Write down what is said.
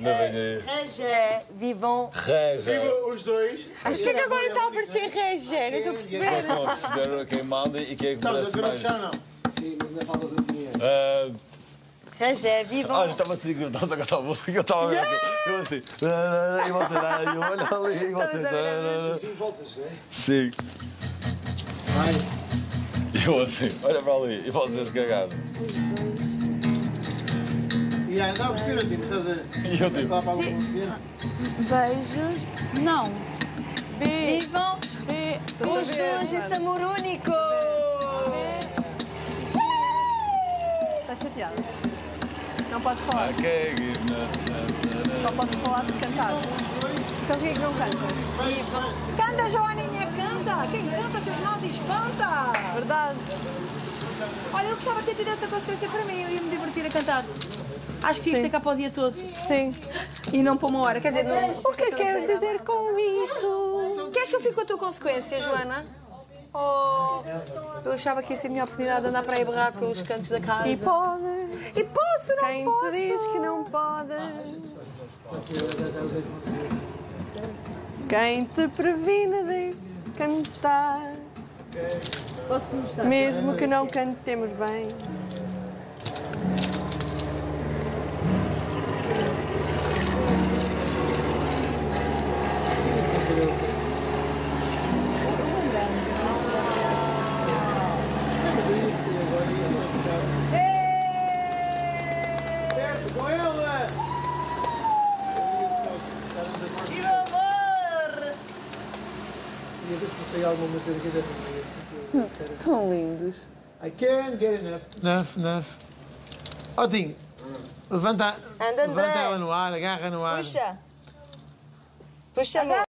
Não venha Rangé, vivons. Reja. Os dois. Acho que é que agora está a parecer Regé, não estou a perceber. estão a perceber quem manda e quem é que merece mais. já não. Sim, mas ainda faltam as opiniões. Ah, Rangé, vivons. Olha, estava assim, que estava a cantar a música, eu estava a ver aquilo. Eu assim, e você, e olha ali, e você. Assim voltas, não é? Sim. Vai. E eu assim, olha para ali, e vocês cagaram. E aí, dá a perceber assim, mas estás a. E eu Sim. Beijos. Não. B. Vivons. B. Os dois, esse amor único. Estás chateada? Não podes falar. Só podes falar se cantar. Então quem é que não canta? Canta, Joaninha, canta! Quem canta seus nós espanta! Verdade. Olha, eu gostava de ter tido essa consequência para mim, eu ia me divertir a cantar. Acho que isto é cá para o dia todo. Sim. E não para uma hora. Quer dizer, não. O que queres dizer com isso? Queres que eu fique com a tua consequência, Joana? Oh, eu achava que ia ser a minha oportunidade de andar para aí berrar pelos cantos da casa. E podes. E posso, não Quem posso? te diz que não podes? Quem te previne de cantar? Posso-te mostrar? Mesmo que não cantemos bem. Certo, com ela! Viva o amor! Ia ver se não sei alguma música daqui dessa manhã. Tão lindos. I can't get enough. Enough, enough. Ó, Tim, levanta, Anda, André. levanta ela no ar, agarra no ar. Puxa. Puxa, amor.